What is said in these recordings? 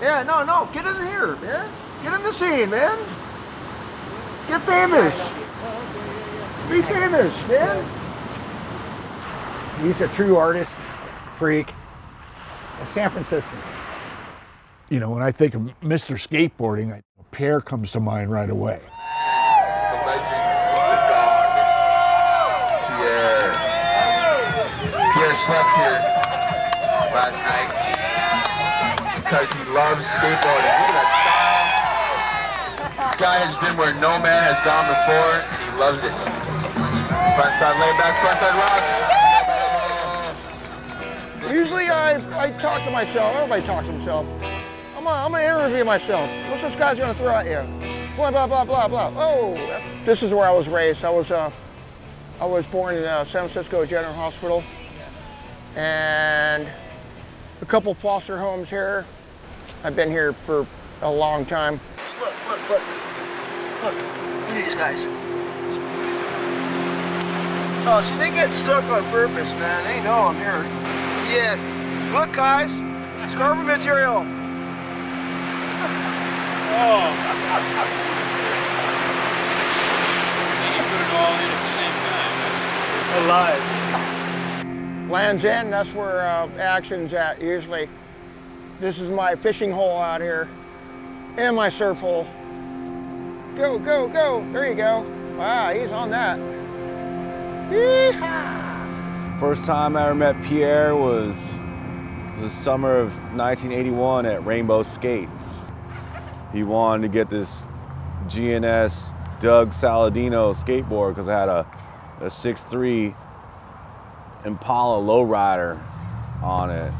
Yeah, no, no, get in here, man. Get in the scene, man. Get famous. Be famous, man. He's a true artist, freak. A San Francisco. You know, when I think of Mr. Skateboarding, I, Pierre comes to mind right away. The legend, the dog, Pierre. Pierre slept here last night because he loves skateboarding. Look at that style. This guy has been where no man has gone before, and he loves it. Frontside layback, frontside rock. Usually I, I talk to myself. Everybody talks to himself. I'm gonna, I'm gonna interview myself. What's this guy's gonna throw at you? Blah, blah, blah, blah, blah. Oh, this is where I was raised. I was, uh, I was born in uh, San Francisco General Hospital. And a couple foster homes here. I've been here for a long time. Look, look, look. Look, look at these guys. Oh, see, they get stuck on purpose, man. They know I'm here. Yes. Look, guys, it's carbon material. Oh. Alive. Land's End, that's where uh, action's at usually. This is my fishing hole out here and my surf hole. Go, go, go. There you go. Wow, he's on that. First time I ever met Pierre was the summer of 1981 at Rainbow Skates. He wanted to get this GNS Doug Saladino skateboard because I had a, a 6'3 Impala lowrider on it.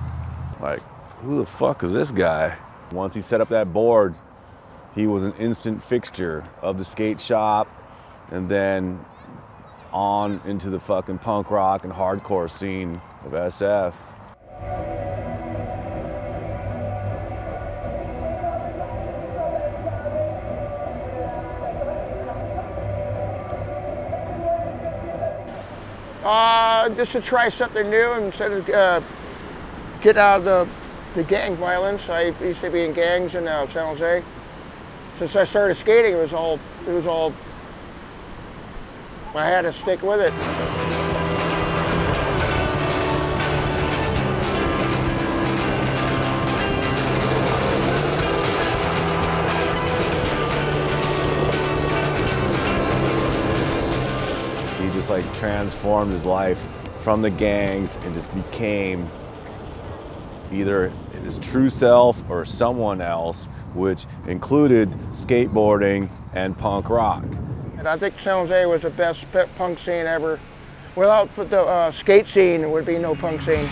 Like, who the fuck is this guy? Once he set up that board, he was an instant fixture of the skate shop and then on into the fucking punk rock and hardcore scene of SF. Uh, just to try something new instead of uh, get out of the, the gang violence. I used to be in gangs in uh, San Jose. Since I started skating, it was all it was all. I had to stick with it. He just like transformed his life from the gangs and just became either his true self or someone else, which included skateboarding and punk rock. And I think San Jose was the best punk scene ever. Without the uh, skate scene, there would be no punk scene.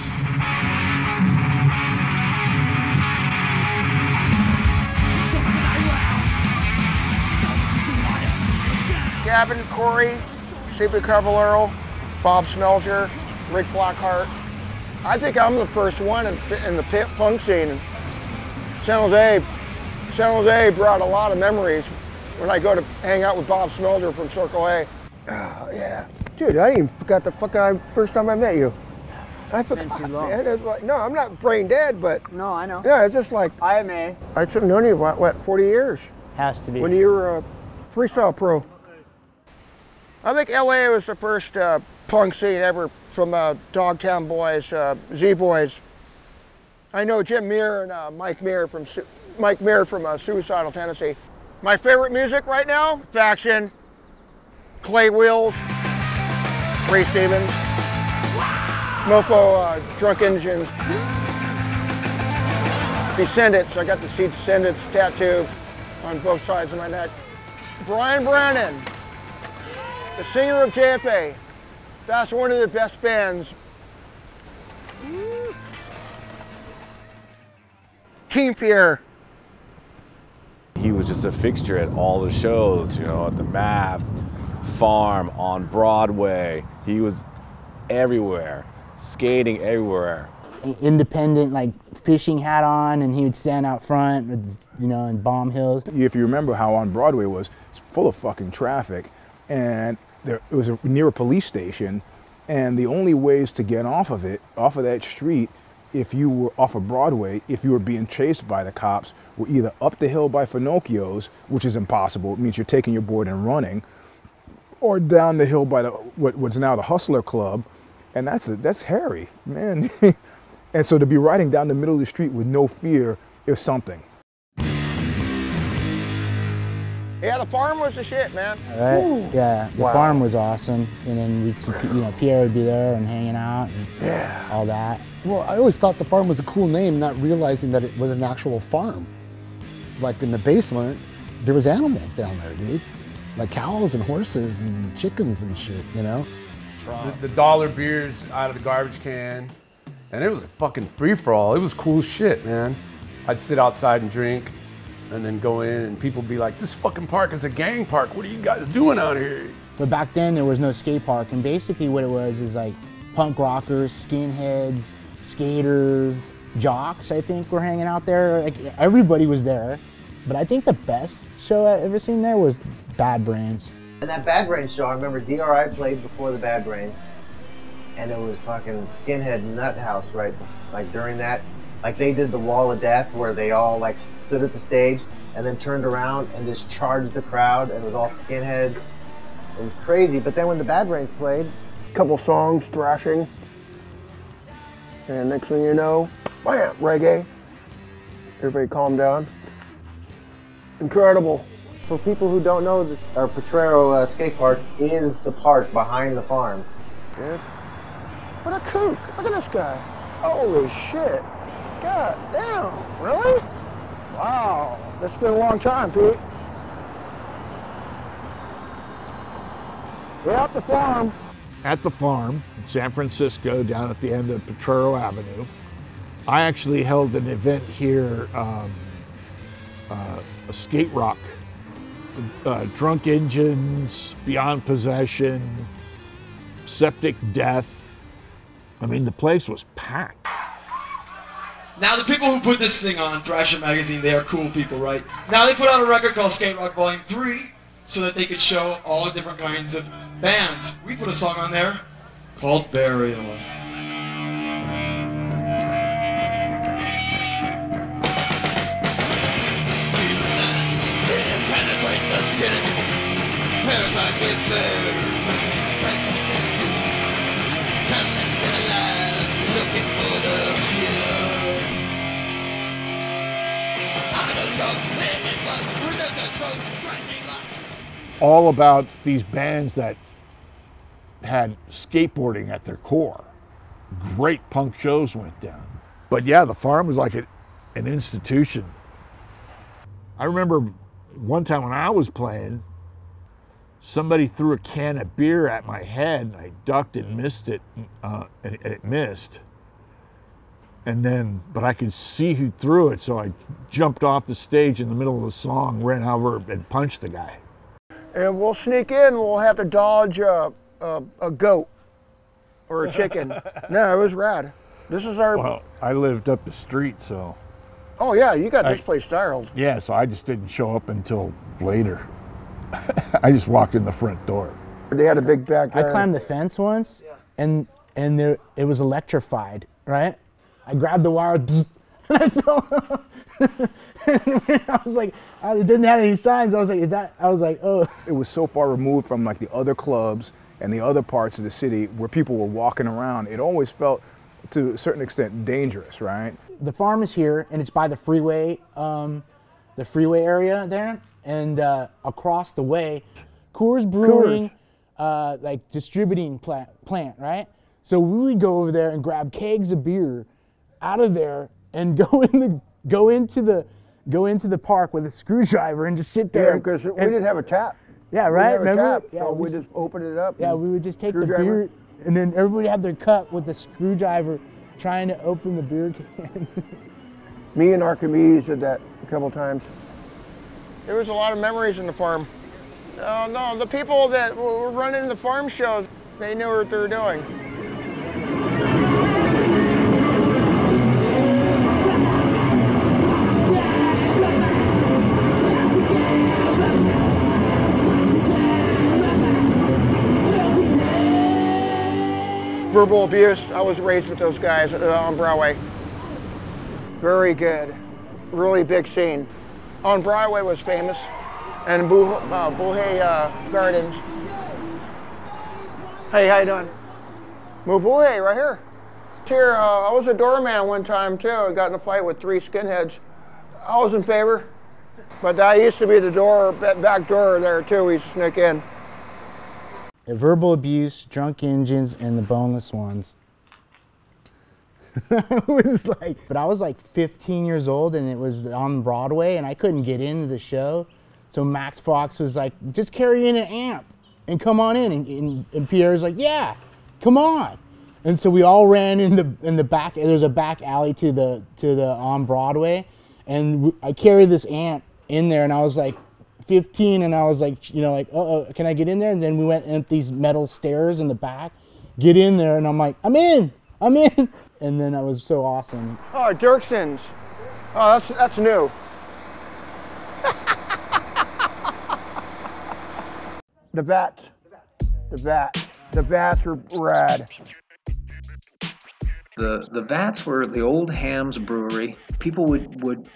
Gavin Corey, Steve Caballero, Bob Schmelzer, Rick Blackhart. I think I'm the first one in, in the pit punk scene. San Jose, San Jose brought a lot of memories when I go to hang out with Bob Schmelzer from Circle A. Oh, yeah. Dude, I even forgot the fuck I first time I met you. I forgot. too long. man. It's like, no, I'm not brain dead, but No, I know. yeah, it's just like IMA I should have known you what, what 40 years has to be. when you were a freestyle pro. I think LA was the first uh, punk scene ever from uh, Dogtown Boys, uh, Z Boys. I know Jim Muir and uh, Mike Muir from Su- Mike Muir from uh, Suicidal Tendencies. My favorite music right now: Faction, Clay Wheels, Ray Stevens, Mofo, uh, Drunk Injuns, Descendents. I got the see Descendents tattoo on both sides of my neck. Brian Brannon, the singer of JFA. That's one of the best bands. Team Pierre. He was just a fixture at all the shows, you know, at the Map, Farm, on Broadway. He was everywhere, skating everywhere. independent like fishing hat on, and he would stand out front, with, you know, in Bomb Hills. if you remember how on Broadway was, it's full of fucking traffic, and there it was a, near a police station, and the only ways to get off of it, off of that street, if you were off of Broadway, if you were being chased by the cops, were either up the hill by Finocchio's, which is impossible. It means you're taking your board and running, or down the hill by the what, what's now the Hustler Club, and that's a, that's hairy, man. and so to be riding down the middle of the street with no fear is something. Yeah, the farm was the shit, man. Right? Yeah, the Wow. farm was awesome, and then we'd see, you know, Pierre would be there and hanging out and all that. Well, I always thought the farm was a cool name, not realizing that it was an actual farm. Like in the basement, there was animals down there, dude. Like cows and horses and chickens and shit, you know? the, the dollar beers out of the garbage can, and it was a fucking free for all. It was cool shit, man. I'd sit outside and drink, and then go in, and people be like, "This fucking park is a gang park. What are you guys doing out here?" But back then there was no skate park, and basically what it was is like punk rockers, skinheads, skaters, jocks. I think were hanging out there. Like everybody was there. But I think the best show I've ever seen there was Bad Brains. And that Bad Brains show, I remember DRI played before the Bad Brains, and it was fucking Skinhead Nut House, right? Like during that, like they did the Wall of Death, where they all like stood at the stage and then turned around and just charged the crowd, and it was all skinheads. It was crazy. But then when the Bad Brains played, a Couple songs, thrashing. And next thing you know, bam, reggae. Everybody calm down. Incredible. for people who don't know, our Potrero uh, skate park is the park behind the farm. Dude. What a kook. Look at this guy. Holy shit. God damn. Really? Wow. That's been a long time, Pete. Yeah, at the farm. at the farm in San Francisco, down at the end of Potrero Avenue. I actually held an event here, um, uh, a skate rock, uh, Drunk Injuns, beyond possession, septic death. I mean, the place was packed. Now, the people who put this thing on, Thrasher Magazine, they are cool people, right? Now, they put out a record called Skate Rock Volume 3 so that they could show all the different kinds of bands. We put a song on there called Burial. All about these bands that had skateboarding at their core. Great punk shows went down. But yeah, the farm was like a, an institution. I remember one time when I was playing, somebody threw a can of beer at my head and I ducked and missed it, uh, and and it missed. And then, but I could see who threw it, so I jumped off the stage in the middle of the song, ran over and punched the guy. And we'll sneak in. We'll have to dodge a, a, a goat or a chicken. no, it was rad. This is our. Well, I lived up the street, so oh yeah, you got this place dialed. yeah, so I just didn't show up until later. I just walked in the front door. They had a big bag. I climbed the fence once, and and there it was electrified. Right, I grabbed the wire, and I fell. I was like, I it didn't have any signs. I was like, is that? I was like, oh. it was so far removed from like the other clubs and the other parts of the city where people were walking around. It always felt, to a certain extent, dangerous, right? the farm is here and it's by the freeway um, the freeway area there and uh, across the way coors brewing uh, like distributing plant, plant right so we would go over there and grab kegs of beer out of there and go in the go into the go into the park with a screwdriver and just sit there Yeah, because we didn't have a tap. yeah We right didn't have remember a tap, yeah so we we just opened it up. yeah, we would just take the screwdriver. beer, and then everybody had their cup with the screwdriver, trying to open the beer can. Me and Archimedes did that a couple times. There was a lot of memories in the farm. Oh no, the people that were running the farm shows, they knew what they were doing. Verbal abuse. I was raised with those guys uh, on Broadway. Very good. Really big scene. On Broadway was famous, and Boo, uh, uh, Gardens. Hey, how you doing? Mabuhay, right here. Here, uh, I was a doorman one time too. I got in a fight with three skinheads. I was in favor, but I used to be the door, back door there too. We used to sneak in. Verbal abuse, Drunk Injuns, and the boneless ones. I was like, but I was like 15 years old and it was on Broadway and I couldn't get into the show. So Max Fox was like, just carry in an amp and come on in. And, and, and Pierre's like, yeah, come on. And so we all ran in the in the back. There's a back alley to the to the on Broadway, and I carried this amp in there, and I was like 15, and I was like, you know, like, oh, can I get in there? And then we went up these metal stairs in the back, get in there, and I'm like, I'm in, I'm in, and then that was so awesome. Oh, Dirkson's. Oh, that's that's new. the bats. The bats. The vats were rad. The the vats were the old Hamm's brewery. People would would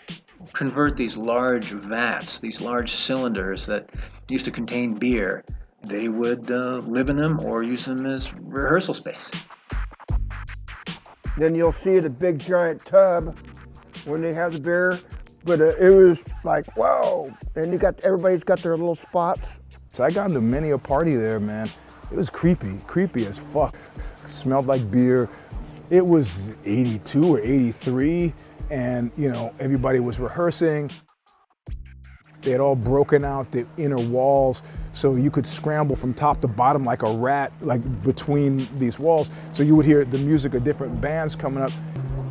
convert these large vats, these large cylinders that used to contain beer. They would uh, live in them or use them as rehearsal space. Then you'll see the big giant tub when they have the beer, but uh, it was like whoa! And you got everybody's got their little spots. So I got into many a party there, man. It was creepy, creepy as fuck. Smelled like beer. It was 82 or 83, and you know, everybody was rehearsing. They had all broken out the inner walls so you could scramble from top to bottom like a rat, like between these walls. So you would hear the music of different bands coming up,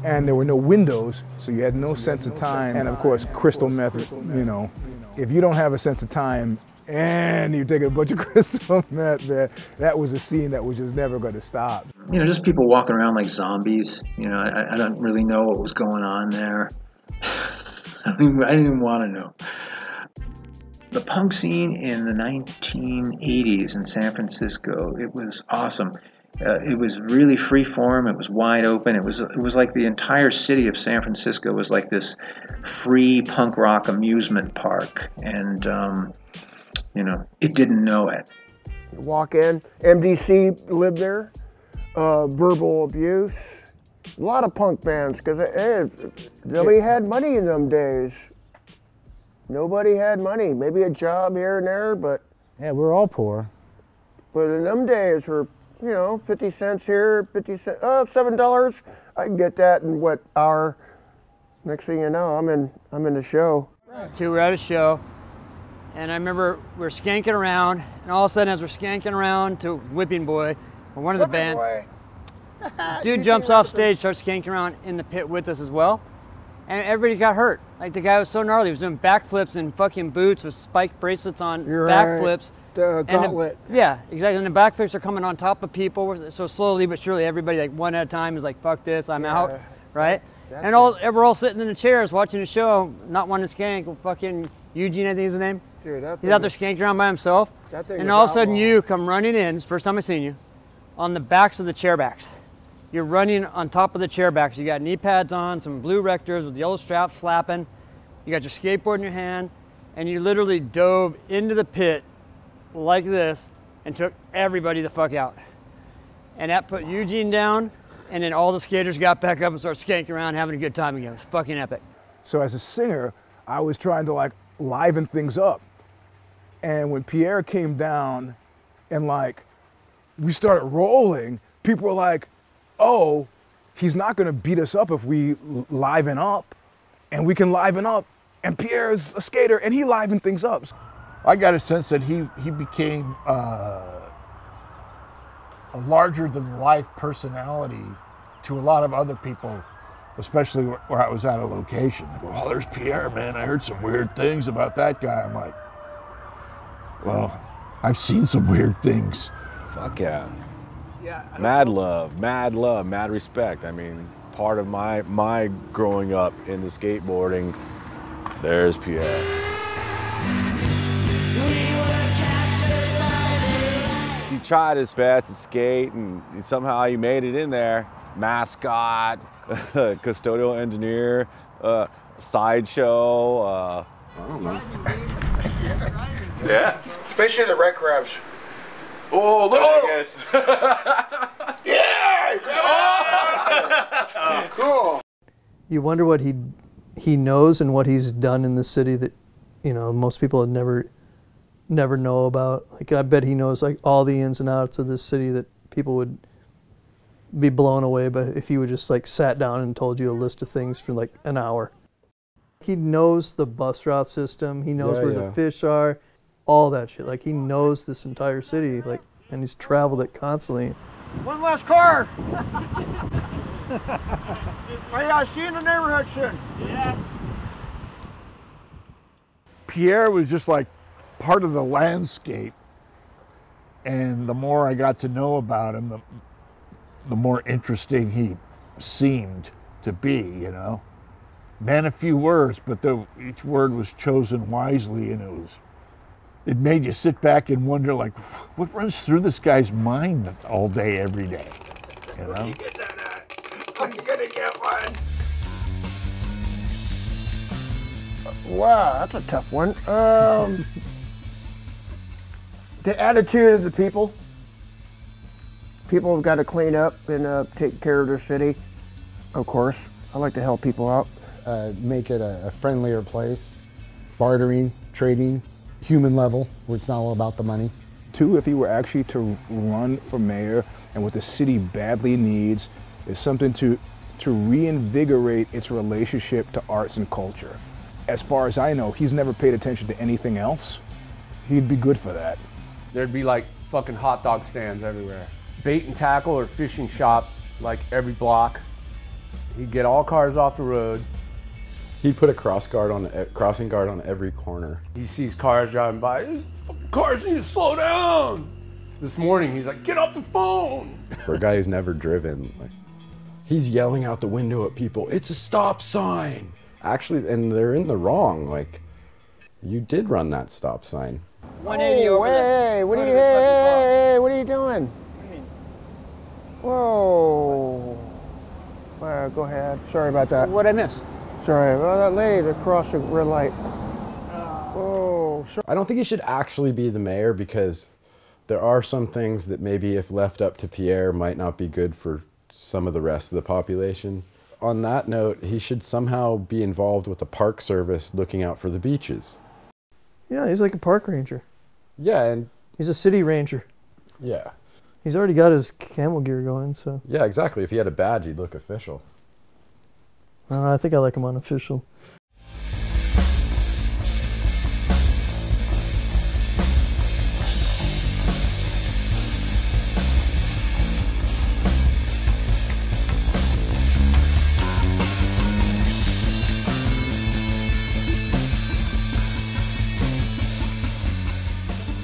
and there were no windows, so you had no sense of time. And of course, crystal meth, you know, if you don't have a sense of time, and you take a bunch of crystal meth, man, that was a scene that was just never going to stop. You know, just people walking around like zombies. You know, I, I don't really know what was going on there. I, mean, I didn't even want to know. The punk scene in the 1980s in San Francisco, it was awesome. Uh, it was really free form. It was wide open. It was it was like the entire city of San Francisco was like this free punk rock amusement park, and um, you know, it didn't know it. Walk in, MDC lived there, uh, verbal abuse, a lot of punk bands because nobody had money in them days. Nobody had money. Maybe a job here and there, but yeah, we're all poor. But in them days, were you know, 50 cents here, 50 cents, oh, seven dollars. I can get that in what hour? Next thing you know, I'm in, I'm in the show. Two, we're at a show and I remember we are skanking around, and all of a sudden, as we're skanking around to Whipping Boy, one of the bands, dude jumps off stage, starts skanking around in the pit with us as well, and everybody got hurt. Like the guy was so gnarly, he was doing backflips in fucking boots with spiked bracelets on, You're backflips. Right. The gauntlet. The, yeah, exactly. And the backflips are coming on top of people. So slowly but surely, everybody like one at a time is like, "Fuck this, I'm yeah. out," right? That, that and all we're all sitting in the chairs watching the show, not wanting to skank. Fucking Eugene, I think is the name. Dude, that He's out there skanking around by himself. and all of a sudden you come running in, it's the first time I've seen you, on the backs of the chair backs. You're running on top of the chair backs. You got knee pads on, some blue rectors with yellow straps flapping. You got your skateboard in your hand, and you literally dove into the pit like this and took everybody the fuck out. And that put Eugene down, and then all the skaters got back up and started skanking around, having a good time again. It was fucking epic. So as a singer, I was trying to like liven things up. And when Pierre came down and like we started rolling, people were like, oh, he's not gonna beat us up if we liven up. And we can liven up. And Pierre's a skater and he livened things up. I got a sense that he, he became uh, a larger than life personality to a lot of other people especially where I was at a location. They go, oh, there's Pierre, man. I heard some weird things about that guy. I'm like, well, I've seen some weird things. Fuck yeah. Yeah. Mad love, mad love, mad respect. I mean, part of my my growing up into skateboarding, there's Pierre. He tried his best to skate, and somehow he made it in there. Mascot, custodial engineer, uh, sideshow. Uh, I don't know. yeah. Especially the red crabs. Oh, look at oh. yeah! Oh. cool. You wonder what he he knows and what he's done in the city that you know most people would never never know about. Like I bet he knows like all the ins and outs of this city that people would be blown away by if he would just like sat down and told you a list of things for like an hour. He knows the bus route system. He knows Yeah, where yeah. the fish are, all that shit. Like he knows this entire city. Like and he's traveled it constantly. One last car. Oh, hey, I see you in the neighborhood soon. Yeah. Pierre was just like part of the landscape. And the more I got to know about him, the, the more interesting he seemed to be, you know. Man, a few words, but the, each word was chosen wisely, and it was. It made you sit back and wonder, like, what runs through this guy's mind all day, every day, you know. I'm gonna get one. Wow, that's a tough one. Um, the attitude of the people. People have got to clean up and uh, take care of their city. Of course, I like to help people out. Uh, make it a, a friendlier place, bartering, trading, human level, where it's not all about the money. Two, if he were actually to run for mayor and what the city badly needs is something to, to reinvigorate its relationship to arts and culture. As far as I know, he's never paid attention to anything else. He'd be good for that. There'd be like fucking hot dog stands everywhere. Bait and tackle or fishing shop like every block. He'd get all cars off the road. He'd put a cross guard on a crossing guard on every corner. He sees cars driving by. Cars need to slow down. This morning he's like, get off the phone. For a guy who's never driven, like he's yelling out the window at people, "It's a stop sign!" Actually, and they're in the wrong. Like you did run that stop sign. 180 oh, over the- hey, what are you, the hey, left car. hey, hey, what are you doing? Whoa. Uh, go ahead. Sorry about that. What'd I miss? Sorry. Oh, well, that lady that crossed the red light. Uh, oh, Whoa. Sorry. I don't think he should actually be the mayor because there are some things that maybe if left up to Pierre might not be good for some of the rest of the population. On that note, he should somehow be involved with the park service looking out for the beaches. Yeah, he's like a park ranger. Yeah, and He's a city ranger. yeah. He's already got his camel gear going, so Yeah, exactly. If he had a badge, he'd look official. I I think I like him unofficial.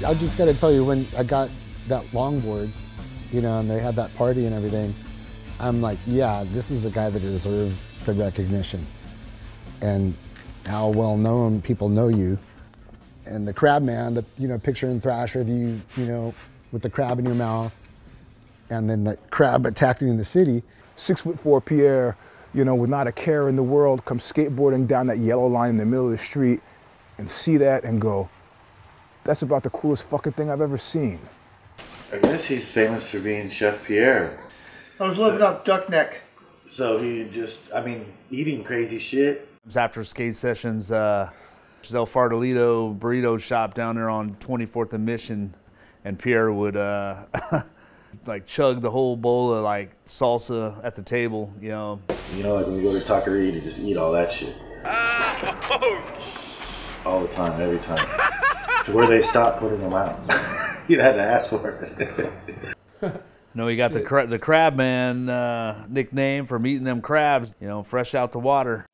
I just got to tell you, when I got that longboard, you know, and they had that party and everything, I'm like, yeah, this is a guy that deserves the recognition. And how well known people know you. And the crab man, the you know, picture in Thrasher of you, you know, with the crab in your mouth, and then the crab attacking in the city. Six foot four Pierre, you know, with not a care in the world, come skateboarding down that yellow line in the middle of the street and see that and go, that's about the coolest fucking thing I've ever seen. I guess he's famous for being Chef Pierre. I was living up Duck Neck. So he just, I mean, eating crazy shit. After skate sessions, uh, El Farolito burrito shop down there on 24th and Mission, and Pierre would uh, like chug the whole bowl of like salsa at the table, you know. You know, like when you go to Taqueria, you just eat all that shit. All the time, every time. to where they stopped putting them out. you had to ask for it. No, he got the cra- the crab man uh, nickname from eating them crabs, you know, fresh out the water.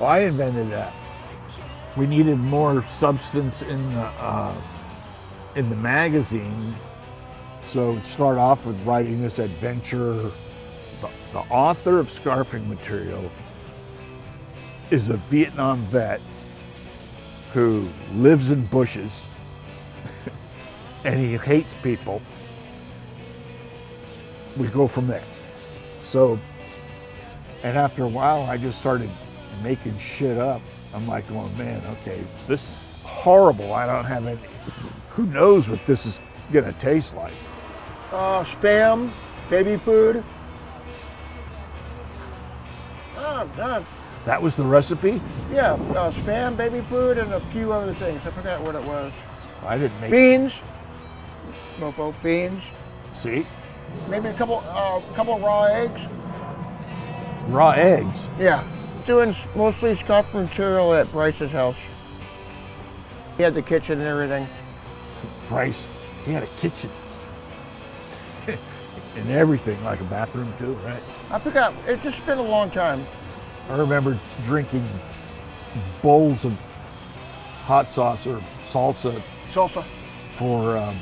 Well, I invented that. We needed more substance in the uh, in the magazine, so start off with writing this adventure. The, the author of Scarfing Material is a Vietnam vet who lives in bushes and he hates people. We go from there. So, and after a while, I just started making shit up. I'm like oh man, okay, this is horrible. I don't have any, who knows what this is gonna taste like. Uh, spam, baby food. Oh, done. That was the recipe? Yeah, uh, spam, baby food, and a few other things. I forgot what it was. I didn't make Beans. Mofo, beans. See? Maybe a couple, uh, couple raw eggs. Raw eggs. Yeah. Doing mostly scuffed material at Bryce's house. He had the kitchen and everything. Bryce, he had a kitchen. and everything, like a bathroom too, right? I forgot. It just been a long time. I remember drinking bowls of hot sauce or salsa Salsa. for um,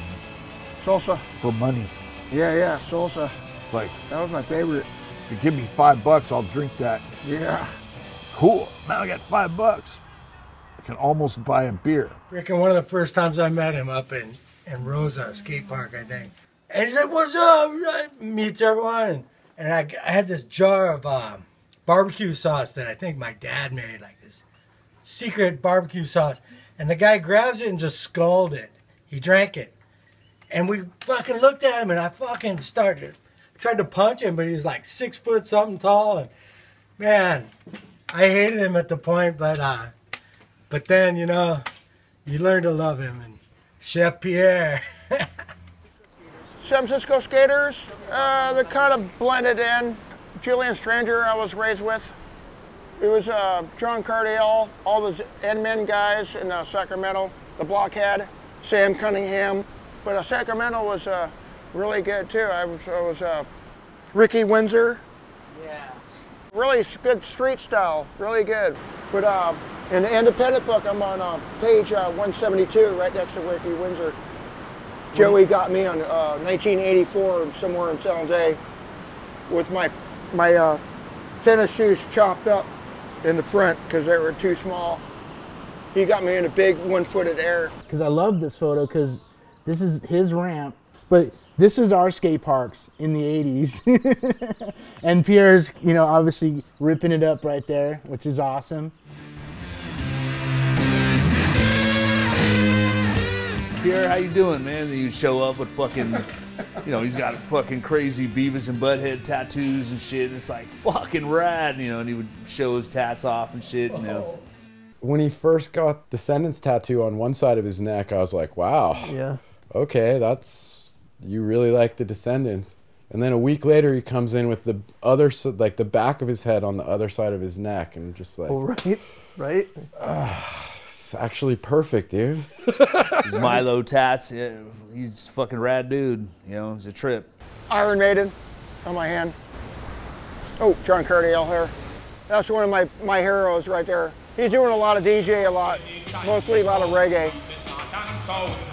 Salsa. for money. Yeah, yeah, salsa. Like, That was my favorite. if you give me five bucks, I'll drink that. Yeah. Cool. Now I got five bucks. I can almost buy a beer. Freaking one of the first times I met him up in, in Rosa skate park, I think. And he's like, what's up? Meets everyone. And I, I had this jar of um, barbecue sauce that I think my dad made, like this secret barbecue sauce. And the guy grabs it and just scalded. it. He drank it. And we fucking looked at him and I fucking started, tried to punch him, but he was like six foot something tall. And man, I hated him at the point, but uh, but then, you know, you learn to love him. And Chef Pierre. San Francisco skaters, uh, they're kind of blended in. Julian Stranger, I was raised with. It was uh, John Cardiel, all the Edmund guys in uh, Sacramento, the Blockhead, Sam Cunningham. But uh, Sacramento was uh, really good too. I was, I was uh, Ricky Windsor. Yeah. Really good street style, really good. But uh, in the independent book, I'm on uh, page uh, 172, right next to Ricky Windsor. Joey got me on uh, 1984 somewhere in San Jose with my my uh, tennis shoes chopped up in the front because they were too small. He got me in a big one-footed air. because I love this photo because this is his ramp, but this is our skate parks in the 80s. and Pierre's, you know, obviously ripping it up right there, which is awesome. Pierre, how you doing, man? Then you show up with fucking, you know, he's got fucking crazy Beavis and Butthead tattoos and shit. It's like fucking rad, you know. And he would show his tats off and shit, you know. When he first got the Descendents tattoo on one side of his neck, I was like, wow. Yeah. Okay, that's you really like the Descendents. And then a week later, he comes in with the other, like the back of his head on the other side of his neck, and just like, Oh, right, right. Ah, it's actually perfect, dude. His Milo tats, yeah, he's a fucking rad dude. You know, it's a trip. Iron Maiden on my hand. Oh, John Cardiel here. That's one of my, my heroes right there. He's doing a lot of DJ, a lot, mostly a lot of reggae.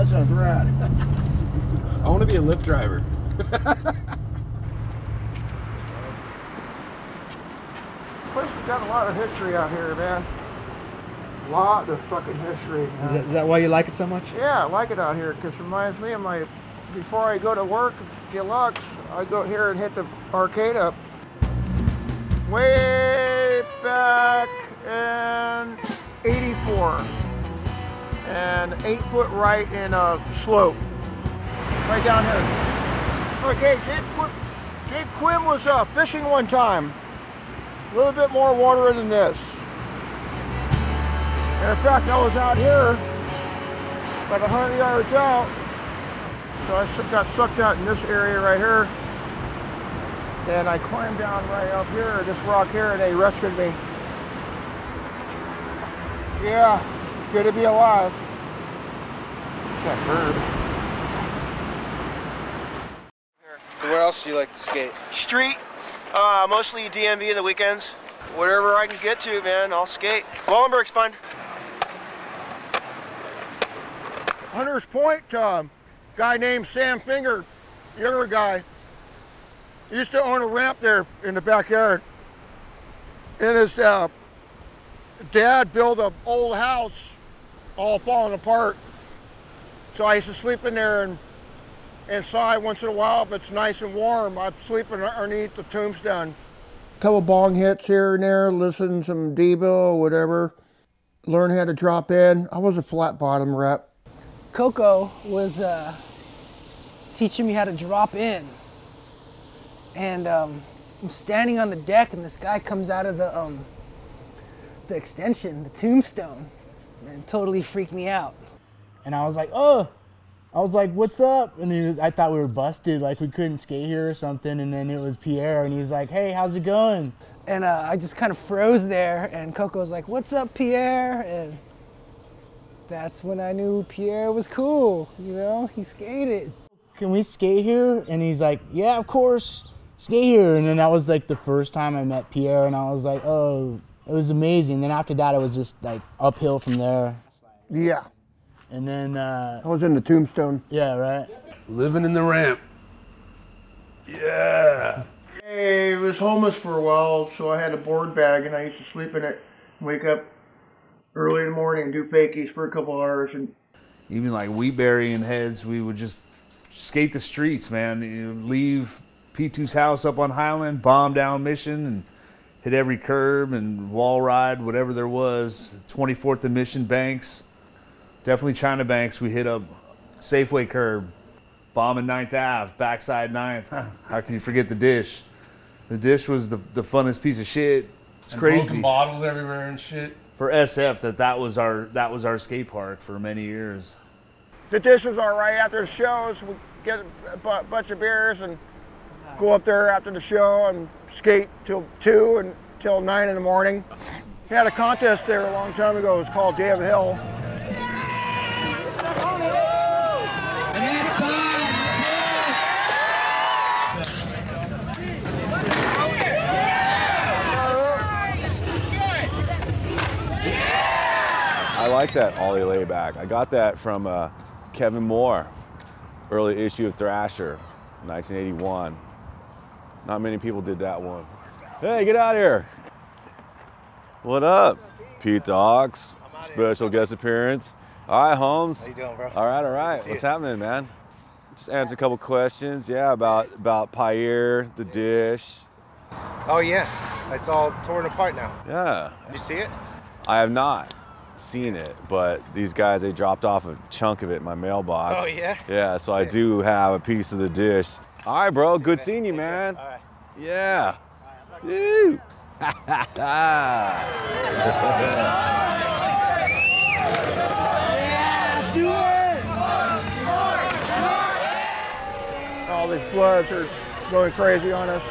that sounds rad. I want to be a Lyft driver. Place has got a lot of history out here, man. A lot of fucking history. Is that, is that why you like it so much? Yeah, I like it out here because it reminds me of my. Before I go to work, deluxe, I go here and hit the arcade up. Way back in '84, and eight foot right in a slope, right down here. Okay, Qu- Gabe Quinn was uh, fishing one time. A little bit more water than this. And in fact, I was out here about 100 yards out. So I got sucked out in this area right here. And I climbed down right up here, this rock here, and they rescued me. Yeah, good to be alive. What's that bird? Where else do you like to skate? Street, Uh, mostly DMV in the weekends. Whatever I can get to, man, I'll skate. Wallenberg's fun. Hunters Point, uh, guy named Sam Finger, younger guy, used to own a ramp there in the backyard. And his uh, dad built an old house all falling apart. So I used to sleep in there and inside once in a while if it's nice and warm. I'm sleeping underneath the tombstone. Couple bong hits here and there, listen to some Devo or whatever. Learn how to drop in. I was a flat bottom rep. Coco was uh, teaching me how to drop in. And um, I'm standing on the deck, and this guy comes out of the um, the extension, the tombstone, and totally freaked me out. And I was like, oh, I was like, what's up? And he was, I thought we were busted, like we couldn't skate here or something. And then it was Pierre, and he's like, hey, how's it going? And uh, I just kind of froze there, and Coco's like, what's up, Pierre? And that's when I knew Pierre was cool, you know, he skated. Can we skate here? And he's like, yeah, of course, skate here. And then that was like the first time I met Pierre, and I was like, oh, it was amazing. Then after that, it was just like uphill from there. Yeah. And then uh, I was in the tombstone. Yeah, right. Living in the ramp. Yeah. Hey, I was homeless for a while, so I had a board bag and I used to sleep in it, wake up early in the morning and do fakies for a couple hours. And Even like we burying heads, we would just skate the streets, man. You know, leave P2's house up on Highland, bomb down Mission, and hit every curb and wall ride, whatever there was. 24th and Mission Banks, definitely China Banks. We hit a Safeway curb, bombing 9th Ave, backside 9th. How can you forget the dish? The dish was the, the funnest piece of shit. It's And crazy broken bottles everywhere and shit. for SF that that was our that was our skate park for many years. the dish was all right after the shows. We get a bu- bunch of beers and go up there after the show and skate till two and till nine in the morning. We had a contest there a long time ago. It was called Day of Hill. I like that ollie layback. I got that from uh, Kevin Moore, early issue of Thrasher, 1981. Not many people did that one. Hey, get out of here. What up? Pete Dogs, special guest appearance. All right, Holmes. How you doing, bro? All right, all right. What's happening, man? Just answer a couple questions. Yeah, about about Pierre, the dish. Oh yeah, it's all torn apart now. Yeah. Did you see it? I have not seen it, but these guys they dropped off a chunk of it in my mailbox. Oh, yeah? Yeah, so I do have a piece of the dish. All right, bro. Good seeing you, man. All right. Yeah. Woo. All these bloods are going crazy on us.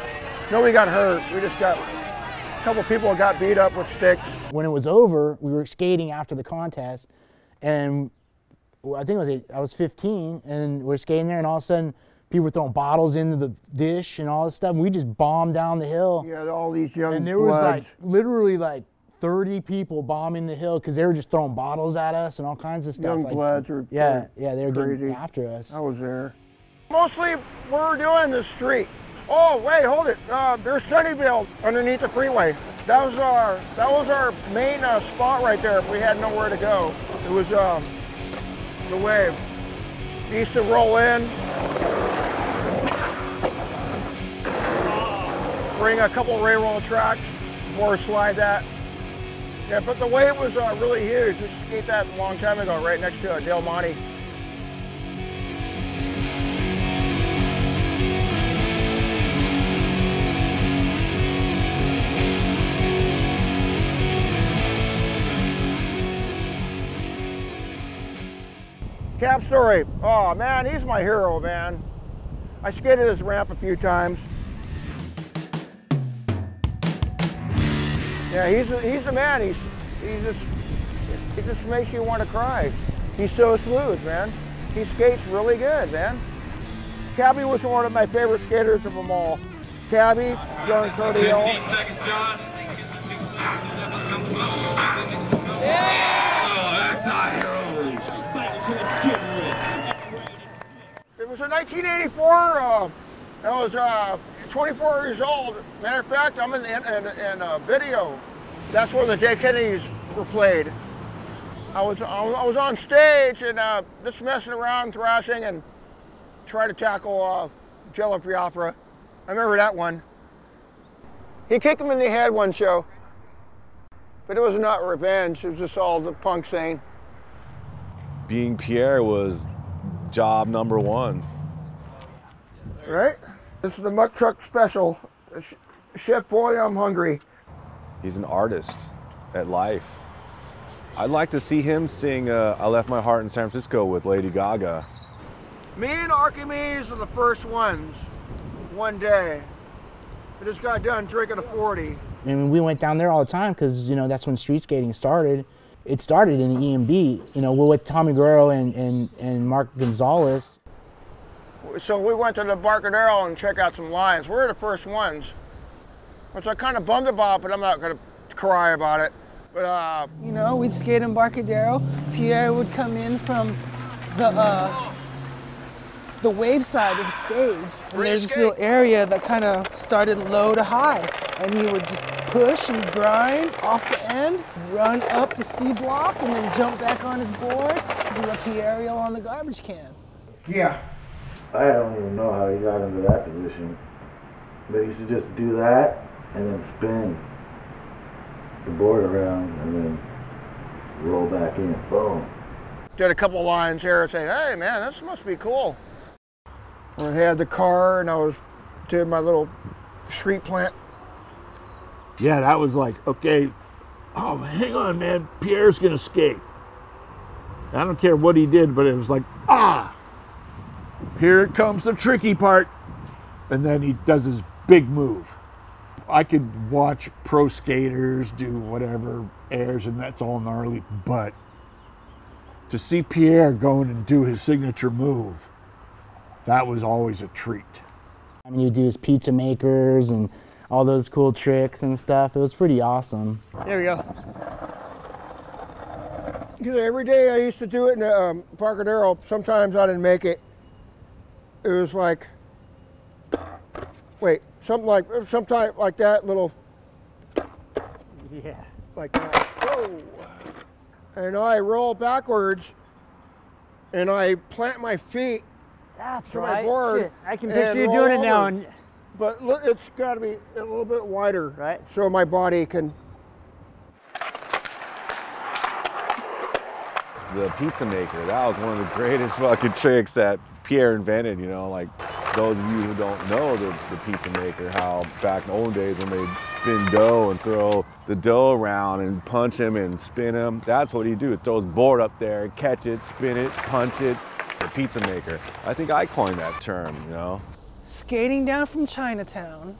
Nobody got hurt. We just got a couple people got beat up with sticks. When it was over, we were skating after the contest, and I think it was eight, I was 15, and we're skating there, and all of a sudden, people were throwing bottles into the dish and all this stuff. And we just bombed down the hill. Yeah, all these young And there was like literally like 30 people bombing the hill because they were just throwing bottles at us and all kinds of stuff. Young like, bloods are yeah, yeah, they were getting after us. I was there. Mostly we're doing the street. Oh wait, hold it. Uh, there's Sunnyvale underneath the freeway. That was our that was our main uh, spot right there. If we had nowhere to go, it was um, the wave. We used to roll in, bring a couple railroad tracks, or slide that. Yeah, but the wave was uh, really huge. Just skate that a long time ago, right next to uh, Del Monte. Cap Story. Oh man, he's my hero, man. I skated his ramp a few times. Yeah, he's a, he's a man. He's he's just he just makes you want to cry. He's so smooth, man. He skates really good, man. Cabby was one of my favorite skaters of them all. Cabby, John Cardiel. It was a 1984. Uh, I was uh, 24 years old. Matter of fact, I'm in, in, in, a video. That's where the Dead Kennedys were played. I was I was on stage and uh, just messing around, thrashing, and try to tackle uh, Jello Biafra. I remember that one. He kicked him in the head one show, but it was not revenge. It was just all the punk saying. Being Pierre was job number one. Right? This is the Muck Truck Special. Chef Boy, I'm hungry. He's an artist at life. I'd like to see him sing uh, I Left My Heart in San Francisco with Lady Gaga. Me and Archimedes were the first ones one day. I just got done drinking a 40. I mean, we went down there all the time because, you know, that's when street skating started. It started in the EMB, you know, with Tommy Guerrero and, and, and Mark Gonzalez. So we went to the Barcadero and check out some lines. We were the first ones, which I kind of bummed about, but I'm not going to cry about it. But, uh, You know, we'd skate in Barcadero. Pierre would come in from the uh, the wave side of the stage. And there's this little area that kind of started low to high. And he would just push and grind off the end, run up the C block, and then jump back on his board, do a P aerial on the garbage can. Yeah. I don't even know how he got into that position. But he used to just do that and then spin the board around and then roll back in. Boom. did a couple lines here and say, hey man, this must be cool. I had the car and I was doing my little street plant. Yeah, that was like, okay, oh, hang on, man. Pierre's going to skate. I don't care what he did, but it was like, ah, here comes the tricky part. And then he does his big move. I could watch pro skaters do whatever airs, and that's all gnarly, but to see Pierre going and do his signature move, that was always a treat. I mean, you do his pizza makers and all those cool tricks and stuff. It was pretty awesome. There we go. Every day I used to do it in the um, Barcadero. Sometimes I didn't make it. It was like, wait, something like, sometime like that, little, Yeah. like that. Whoa. And I roll backwards and I plant my feet That's to my right. board. Shit, I can and picture you roll doing it now. And But look, it's got to be a little bit wider, right? So my body can. The pizza maker, that was one of the greatest fucking tricks that Pierre invented, you know, like those of you who don't know the, the pizza maker, how back in the old days when they spin dough and throw the dough around and punch him and spin him, that's what he do. He throws board up there, catch it, spin it, punch it. The pizza maker. I think I coined that term, you know. Skating down from Chinatown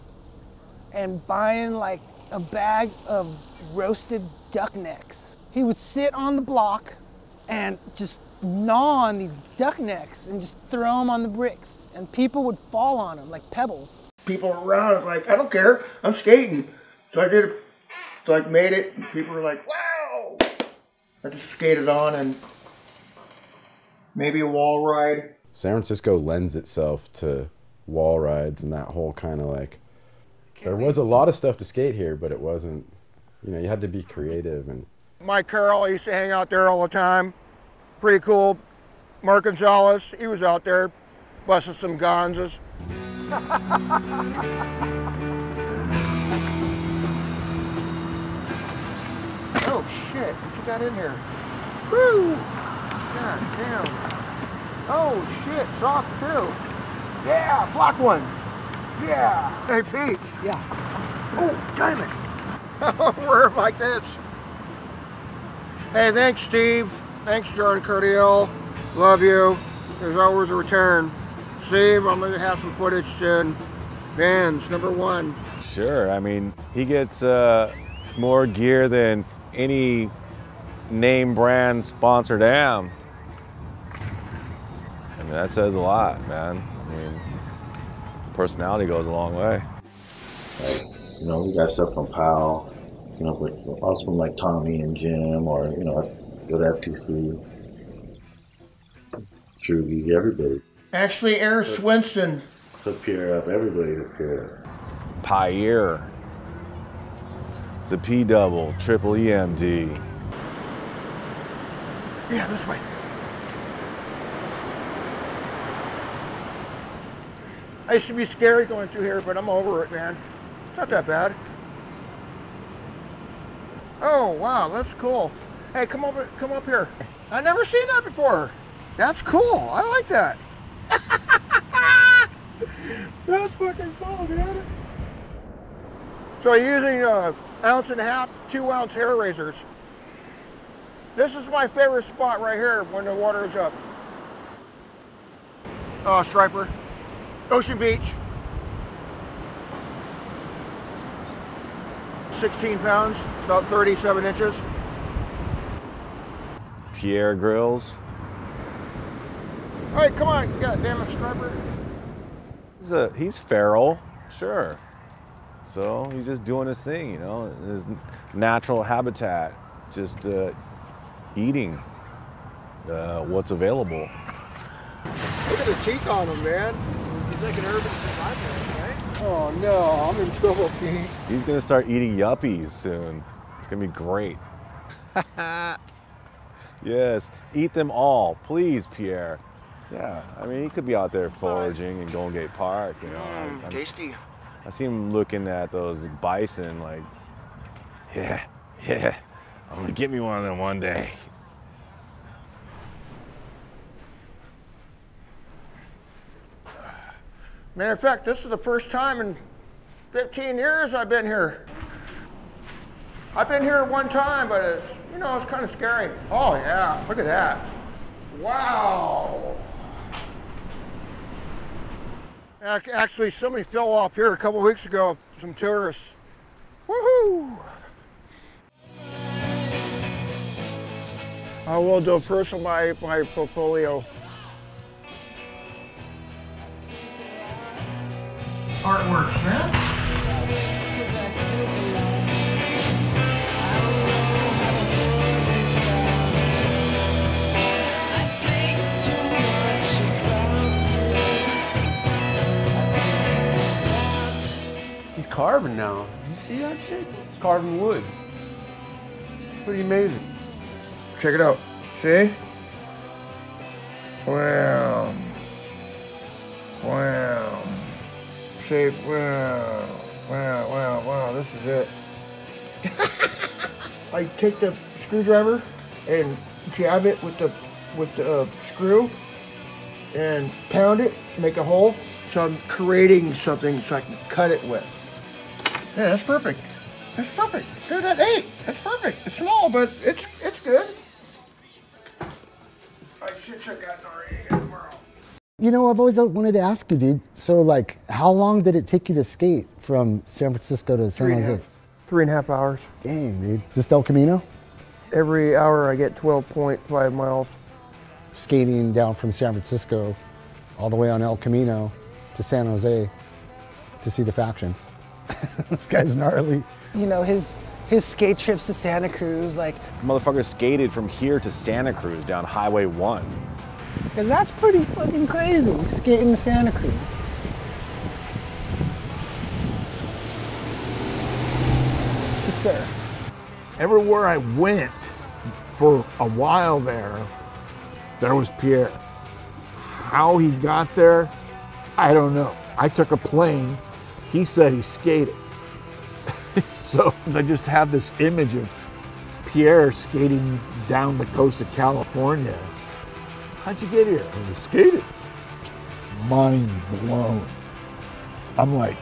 and buying like a bag of roasted duck necks. He would sit on the block and just gnaw on these duck necks and just throw them on the bricks, and people would fall on them like pebbles. People around like, I don't care, I'm skating. So I did it, so I made it, and people were like, wow. I just skated on and maybe a wall ride. San Francisco lends itself to wall rides and that whole kind of like. There was a lot of stuff to skate here, but it wasn't. You know, you had to be creative and. Mike Carroll used to hang out there all the time. Pretty cool. Mark Gonzalez, he was out there busting some gonzas. oh shit, what you got in here? Woo! God damn. Oh shit, soft too. Yeah, block one. Yeah. Hey Pete. Yeah. Oh, damn it. We're like this. Hey, thanks, Steve. Thanks, John Cardiel. Love you. There's always a return. Steve, I'm going to have some footage soon. Vans, number one. Sure. I mean, he gets uh, more gear than any name brand sponsored am. I mean, that says a lot, man. I mean, personality goes a long way. You know, we got stuff from Powell, you know, but also from like Tommy and Jim or, you know, with FTC. Trugy, everybody. Actually, Eric Swenson. Hook Pierre up, everybody hook Pierre. Pierre. The P double, triple E EMD. Yeah, this way. I used to be scared going through here, but I'm over it, man. It's not that bad. Oh, wow, that's cool. Hey, come up, come up here. I never seen that before. That's cool. I like that. That's fucking cool, man. So using a ounce and a half, two ounce hair raisers. This is my favorite spot right here when the water is up. Oh, striper. Ocean Beach. 16 pounds, about 37 inches. Pierre Grills. All right, come on, God damn it, striper. He's, a, he's feral, sure. So he's just doing his thing, you know, his natural habitat, just uh, eating uh, what's available. Look at the teeth on him, man. He's like an urban survivalist, right? Oh no, I'm in trouble, Pete. He's gonna start eating yuppies soon. It's gonna be great. yes, eat them all, please, Pierre. Yeah, I mean, he could be out there foraging in Golden Gate Park, you know. Mm, I'm- tasty. I see him looking at those bison like, yeah, yeah, I'm gonna get me one of them one day. Matter of fact, this is the first time in 15 years I've been here. I've been here one time, but it's, you know, it's kind of scary. Oh yeah, look at that. Wow. Actually, somebody fell off here a couple weeks ago, some tourists. Woohoo! I will do personal my, my portfolio. Artwork, man. Carving now. You see that shit? He's carving wood. Pretty amazing. Check it out. See? Wow. Wow. See, wow. Wow, wow, wow. This is it. I take the screwdriver and jab it with the with the uh, screw and pound it, make a hole. So I'm creating something so I can cut it with. Yeah, that's perfect. That's perfect. Dude, that eight. That's perfect. It's small, but it's it's good. I should check out Noriega tomorrow. You know, I've always wanted to ask you, dude. So, like, how long did it take you to skate from San Francisco to San Three Jose? half- Three and a half hours. Dang, dude. Just El Camino? Every hour I get 12.5 miles. Skating down from San Francisco all the way on El Camino to San Jose to see the faction. this guy's gnarly. You know, his his skate trips to Santa Cruz, like, Motherfucker skated from here to Santa Cruz down Highway 1. because that's pretty fucking crazy, skating to Santa Cruz. To surf. Everywhere I went for a while there, there was Pierre. How he got there, I don't know. I took a plane. He said he skated. so I just have this image of Pierre skating down the coast of California. How'd you get here? I skated. Mind blown. I'm like,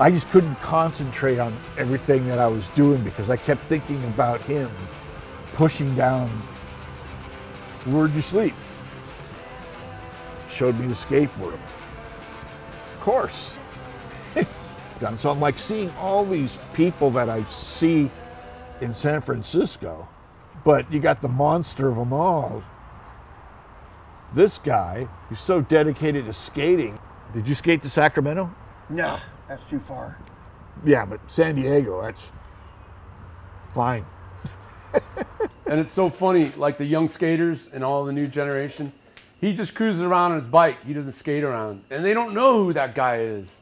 I just couldn't concentrate on everything that I was doing because I kept thinking about him pushing down. Where'd you sleep? Showed me the skateboard. Of course. And so I'm like seeing all these people that I see in San Francisco, but you got the monster of them all. This guy who's so dedicated to skating. Did you skate to Sacramento? No, that's too far. Yeah, but San Diego, that's fine. and it's so funny, like the young skaters and all the new generation, he just cruises around on his bike. He doesn't skate around. And they don't know who that guy is.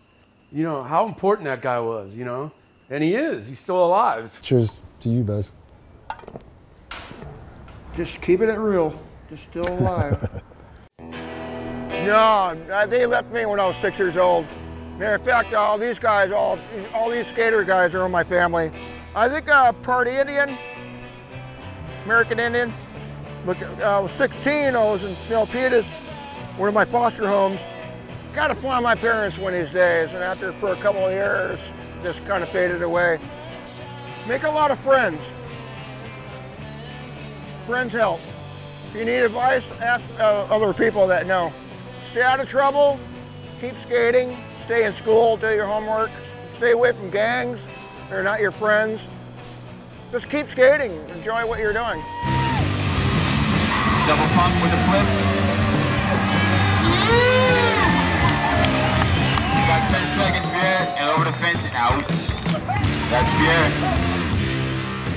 You know, how important that guy was, you know? And he is. He's still alive. Cheers to you, Buzz. Just keeping it real. Just still alive. no, uh, they left me when I was six years old. Matter of fact, all these guys, all all these skater guys are in my family. I think uh, part Indian, American Indian. Look, uh, I was 16. I was in Milpitas, one of my foster homes. Got to find my parents one of these days, and after for a couple of years, just kind of faded away. Make a lot of friends. Friends help. If you need advice, ask uh, other people that know. Stay out of trouble, keep skating, stay in school, do your homework, stay away from gangs. They're not your friends. Just keep skating, enjoy what you're doing. Double pump with a flip. And over the fence and out. That's Pierre.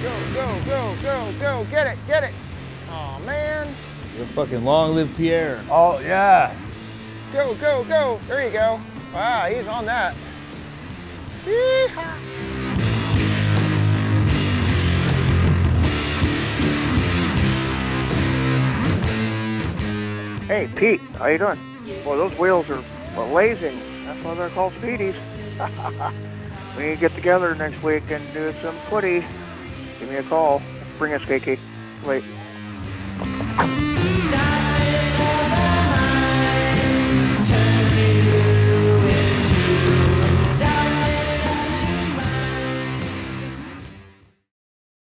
Go, go, go, go, go, get it, get it. Oh man. You're fucking long live Pierre. Oh, yeah. Go, go, go. There you go. Wow, he's on that. Yeehaw. Hey, Pete, how you doing? Well, those wheels are blazing. That's why they're called speedies. we get together next week and do some footy. Give me a call. Bring us, KK. Wait.